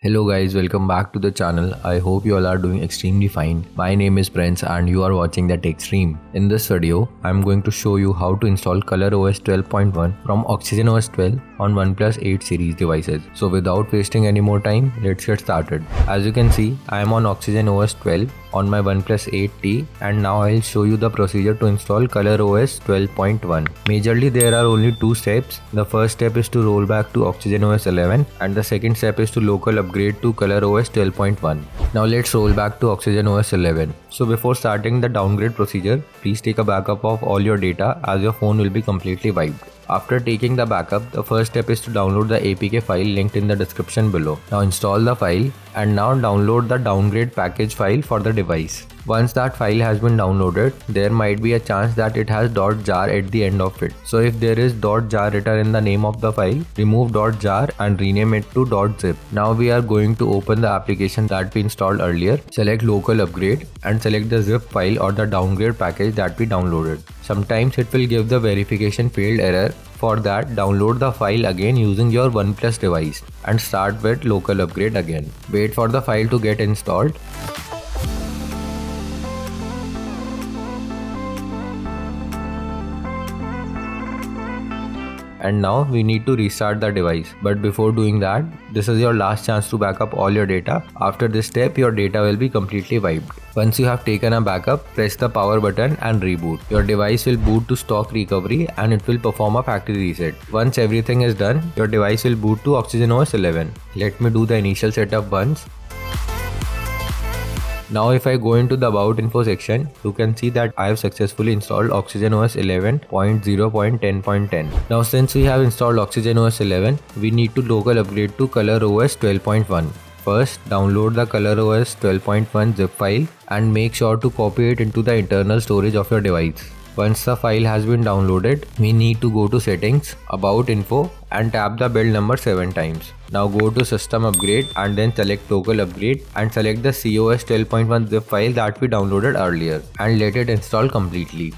Hello guys, welcome back to the channel. I hope you all are doing extremely fine. My name is Prince and you are watching the Tech Stream. In this video, I am going to show you how to install ColorOS 12.1 from OxygenOS 12 on OnePlus 8 series devices. So without wasting any more time, let's get started. As you can see, I am on Oxygen OS 12 on my OnePlus 8T and now I'll show you the procedure to install ColorOS 12.1. Majorly there are only two steps. The first step is to roll back to OxygenOS 11 and the second step is to local upgrade to ColorOS 12.1. Now let's roll back to OxygenOS 11. So before starting the downgrade procedure, please take a backup of all your data as your phone will be completely wiped. After taking the backup, the first step is to download the APK file linked in the description below. Now install the file and now download the downgrade package file for the device. Once that file has been downloaded, there might be a chance that it has .jar at the end of it. So if there is .jar written in the name of the file, remove .jar and rename it to .zip. Now we are going to open the application that we installed earlier. Select local upgrade and select the zip file or the downgrade package that we downloaded. Sometimes it will give the verification failed error for that, download the file again using your OnePlus device and start with local upgrade again. Wait for the file to get installed. And now we need to restart the device. But before doing that this is your last chance to back up all your data. After this step your data will be completely wiped. Once you have taken a backup press the power button and reboot. Your device will boot to stock recovery and it will perform a factory reset. Once everything is done your device will boot to oxygen os 11 let me do the initial setup once now if I go into the about info section, you can see that I have successfully installed OxygenOS 11.0.10.10. Now since we have installed OxygenOS 11, we need to local upgrade to ColorOS 12.1. First, download the ColorOS 12.1 zip file and make sure to copy it into the internal storage of your device. Once the file has been downloaded, we need to go to settings, about info and tap the build number 7 times. Now go to system upgrade and then select local upgrade and select the COS 12.1 zip file that we downloaded earlier and let it install completely.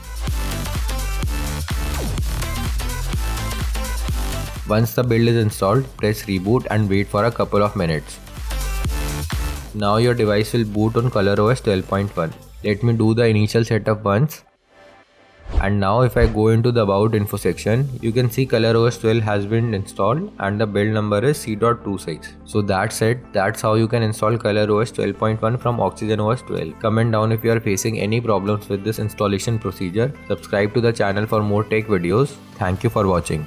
Once the build is installed, press reboot and wait for a couple of minutes. Now your device will boot on ColorOS 12.1. Let me do the initial setup once and now if I go into the about info section you can see ColorOS 12 has been installed and the build number is C.26 so that's it that's how you can install ColorOS 12.1 from OxygenOS 12 comment down if you are facing any problems with this installation procedure. Subscribe to the channel for more tech videos. Thank you for watching